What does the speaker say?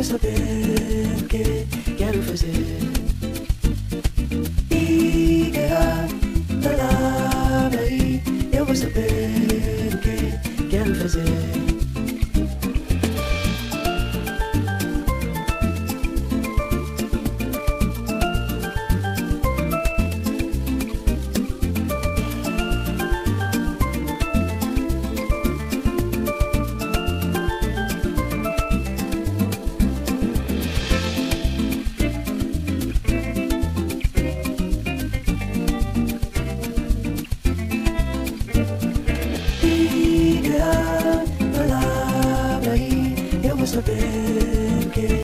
vou saber o que quero fazer. E errar palavra e eu vou saber o que quero fazer. a big game